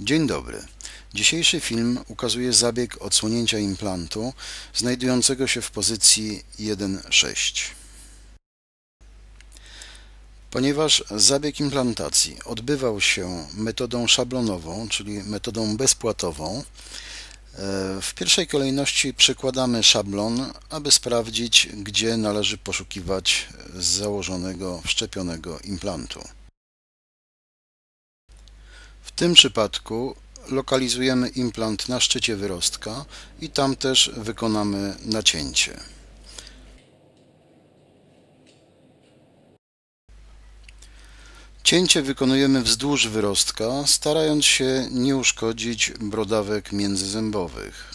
Dzień dobry. Dzisiejszy film ukazuje zabieg odsłonięcia implantu znajdującego się w pozycji 1.6. Ponieważ zabieg implantacji odbywał się metodą szablonową, czyli metodą bezpłatową, e, w pierwszej kolejności przykładamy szablon, aby sprawdzić, gdzie należy poszukiwać założonego, wszczepionego implantu. Tym przypadku lokalizujemy implant na szczycie wyrostka i tam też wykonamy nacięcie. Cięcie wykonujemy wzdłuż wyrostka, starając się nie uszkodzić brodawek międzyzębowych.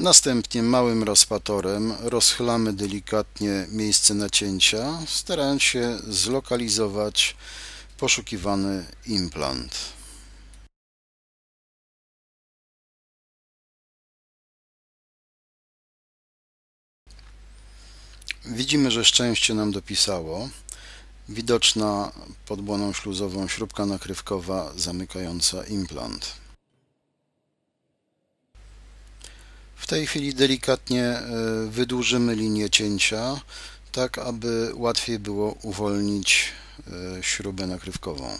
Następnie małym rozpatorem rozchylamy delikatnie miejsce nacięcia, starając się zlokalizować poszukiwany implant. Widzimy, że szczęście nam dopisało. Widoczna pod błoną śluzową śrubka nakrywkowa zamykająca implant. W tej chwili delikatnie e, wydłużymy linię cięcia, tak aby łatwiej było uwolnić e, śrubę nakrywkową.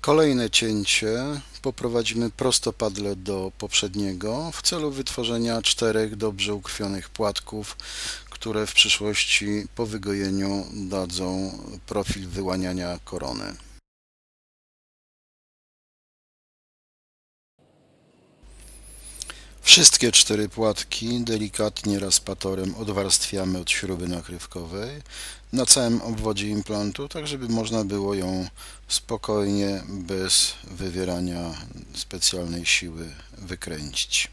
Kolejne cięcie poprowadzimy prostopadle do poprzedniego w celu wytworzenia czterech dobrze ukrwionych płatków, które w przyszłości po wygojeniu dadzą profil wyłaniania korony. Wszystkie cztery płatki delikatnie raspatorem odwarstwiamy od śruby nakrywkowej na całym obwodzie implantu, tak żeby można było ją spokojnie, bez wywierania specjalnej siły wykręcić.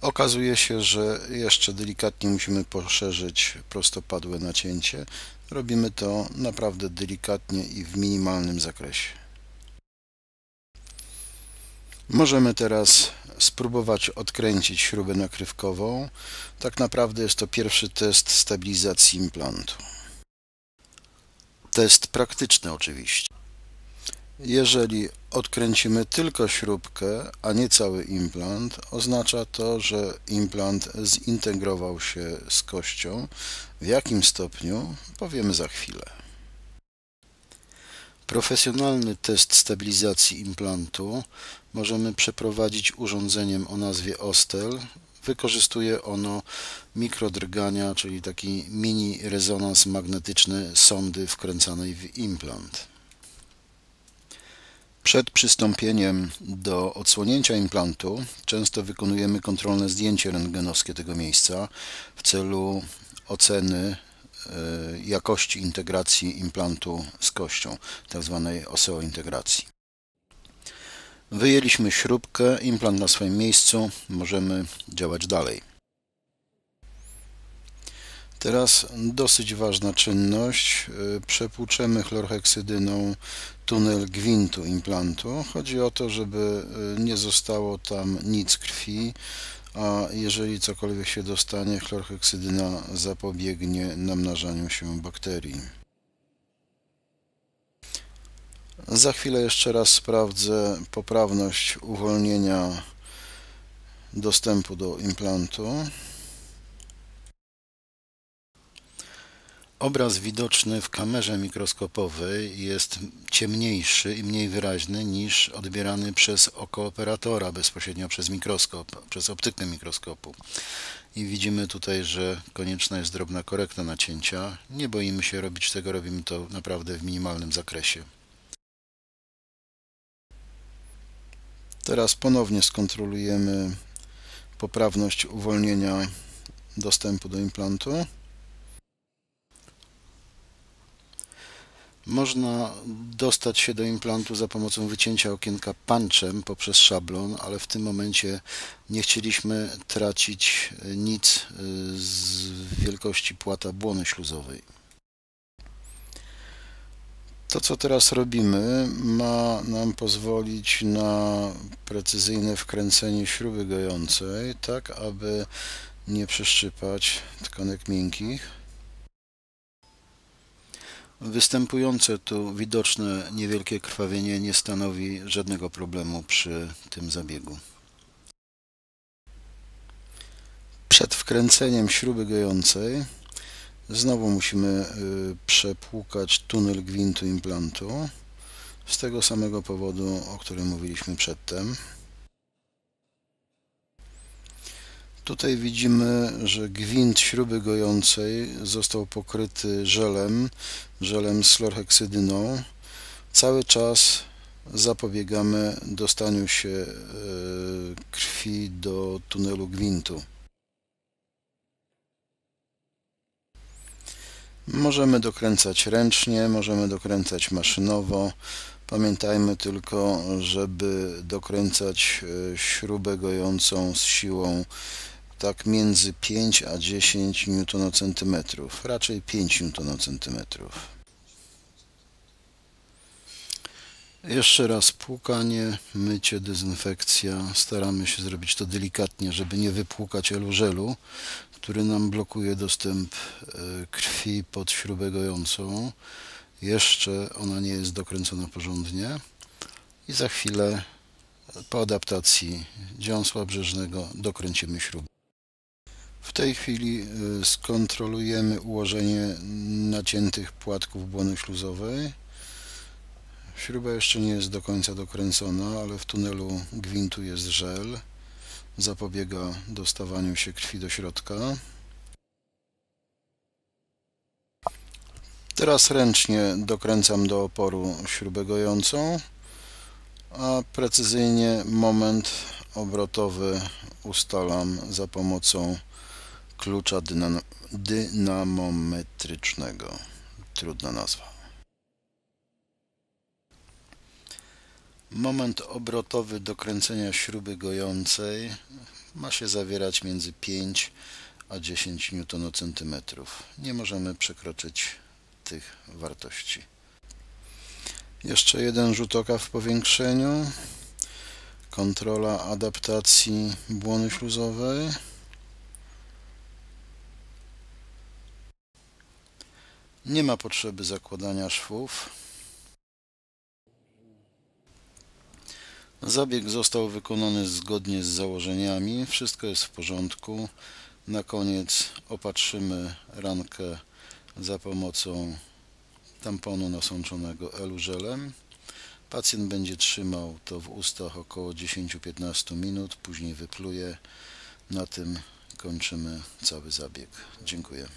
Okazuje się, że jeszcze delikatnie musimy poszerzyć prostopadłe nacięcie. Robimy to naprawdę delikatnie i w minimalnym zakresie. Możemy teraz spróbować odkręcić śrubę nakrywkową. Tak naprawdę jest to pierwszy test stabilizacji implantu. Test praktyczny oczywiście. Jeżeli odkręcimy tylko śrubkę, a nie cały implant, oznacza to, że implant zintegrował się z kością. W jakim stopniu powiemy za chwilę. Profesjonalny test stabilizacji implantu możemy przeprowadzić urządzeniem o nazwie OSTEL. Wykorzystuje ono mikrodrgania, czyli taki mini rezonans magnetyczny sondy wkręcanej w implant. Przed przystąpieniem do odsłonięcia implantu często wykonujemy kontrolne zdjęcie rentgenowskie tego miejsca w celu oceny jakości integracji implantu z kością. Tak oseointegracji. Wyjęliśmy śrubkę, implant na swoim miejscu, możemy działać dalej. Teraz dosyć ważna czynność. E, przepłuczemy chlorheksydyną tunel gwintu implantu. Chodzi o to, żeby e, nie zostało tam nic krwi, a jeżeli cokolwiek się dostanie, chlorheksydyna zapobiegnie namnażaniu się bakterii. Za chwilę jeszcze raz sprawdzę poprawność uwolnienia dostępu do implantu. Obraz widoczny w kamerze mikroskopowej jest ciemniejszy i mniej wyraźny niż odbierany przez oko operatora bezpośrednio przez mikroskop, przez optykę mikroskopu. I widzimy tutaj, że konieczna jest drobna korekta nacięcia. Nie boimy się robić tego, robimy to naprawdę w minimalnym zakresie. Teraz ponownie skontrolujemy poprawność uwolnienia dostępu do implantu. Można dostać się do implantu za pomocą wycięcia okienka punczem poprzez szablon, ale w tym momencie nie chcieliśmy tracić nic y, z wielkości płata błony śluzowej. To, co teraz robimy, ma nam pozwolić na precyzyjne wkręcenie śruby gojącej, tak aby nie przeszczypać tkanek miękkich. Występujące tu widoczne niewielkie krwawienie nie stanowi żadnego problemu przy tym zabiegu. Przed wkręceniem śruby gojącej znowu musimy y, przepłukać tunel gwintu implantu z tego samego powodu, o którym mówiliśmy przedtem. Tutaj widzimy, że gwint śruby gojącej został pokryty żelem, żelem z chlorheksydyną. Cały czas zapobiegamy dostaniu się y, krwi do tunelu gwintu. Możemy dokręcać ręcznie, możemy dokręcać maszynowo. Pamiętajmy tylko, żeby dokręcać e, śrubę gojącą z siłą tak między 5 a 10 Nm, raczej 5 Nm. Jeszcze raz płukanie, mycie, dezynfekcja. Staramy się zrobić to delikatnie, żeby nie wypłukać elużelu który nam blokuje dostęp e, krwi pod śrubę gojącą. Jeszcze ona nie jest dokręcona porządnie i za chwilę po adaptacji dziąsła brzeżnego dokręcimy śrubę. W tej chwili e, skontrolujemy ułożenie naciętych płatków błony śluzowej. Śruba jeszcze nie jest do końca dokręcona, ale w tunelu gwintu jest żel zapobiega dostawaniu się krwi do środka. Teraz ręcznie dokręcam do oporu śrubę gojącą, a precyzyjnie moment obrotowy ustalam za pomocą klucza dynamometrycznego. Trudna nazwa. Moment obrotowy do kręcenia śruby gojącej ma się zawierać między 5 a 10 Nm. Nie możemy przekroczyć tych wartości. Jeszcze jeden rzut oka w powiększeniu. Kontrola adaptacji błony śluzowej. Nie ma potrzeby zakładania szwów. Zabieg został wykonany zgodnie z założeniami, wszystko jest w porządku. Na koniec opatrzymy rankę za pomocą tamponu nasączonego elużelem. Pacjent będzie trzymał to w ustach około 10-15 minut, później wypluje. Na tym kończymy cały zabieg. Dziękuję.